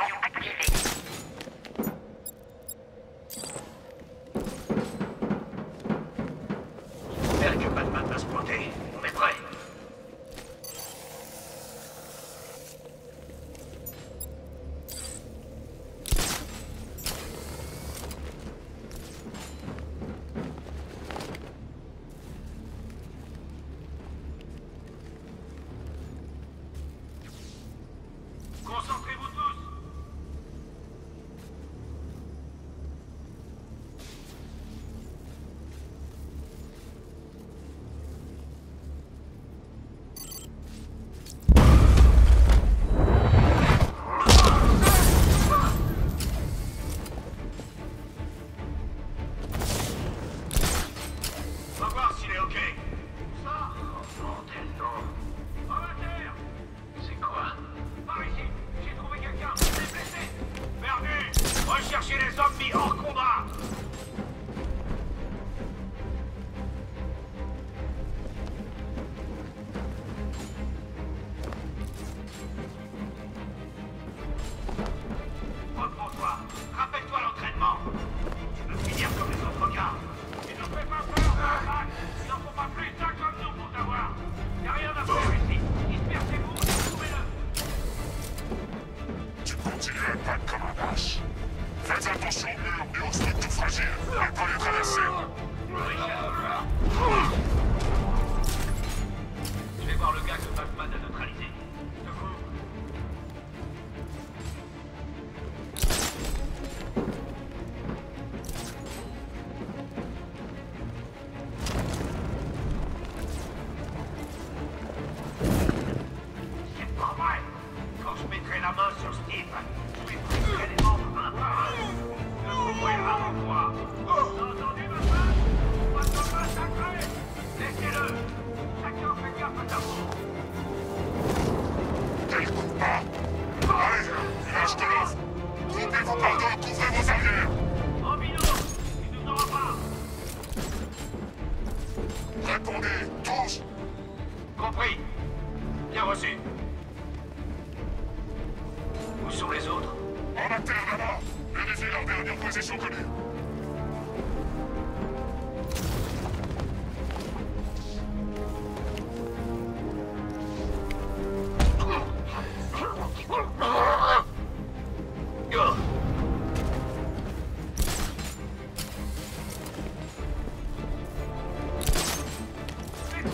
Activée. Cherchez les zombies hors combat. Reprends-toi. Rappelle-toi l'entraînement. Tu veux finir comme les autres gars. Et ne fais pas peur. Il n'en faut pas plus d'un comme nous pour t'avoir. Y'a rien à faire ici. Dispersez-vous, trouvez-le. Tu continues à battre comme un vache Faites attention au mur et aux structures fragiles. Elle peut les traverser. Je mettrai la main sur Steve, je lui briserai les membres un par un. Le convoi ira en toi. T'as entendu, Batman On va se massacrer Laissez-le Chacun fait gaffe à combat Allez, village de l'offre. Groupez-vous par deux, couvrez vos arrières. En binôme Il nous aura pas Répondez, tous. Compris. Bien reçu. Sont les autres En interne là-bas. Vérifiez leur dernière position connue. Go C'est